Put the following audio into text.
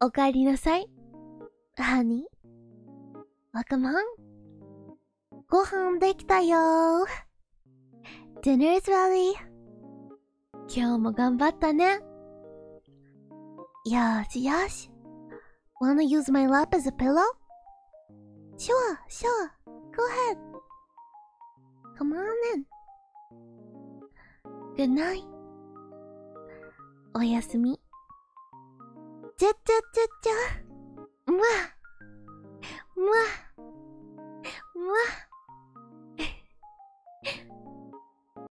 おかえりなさい。ハニー。Welcome home. ご飯できたよー。Dinner is ready. 今日も頑張ったね。よしよし。Wanna use my lap as a pillow? Sure, sure. Go ahead. Come on in. Good night. おやすみ。ちゃちゃちゃちゃ。むわ。むわ。むわ。